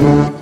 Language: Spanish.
¡Gracias! you.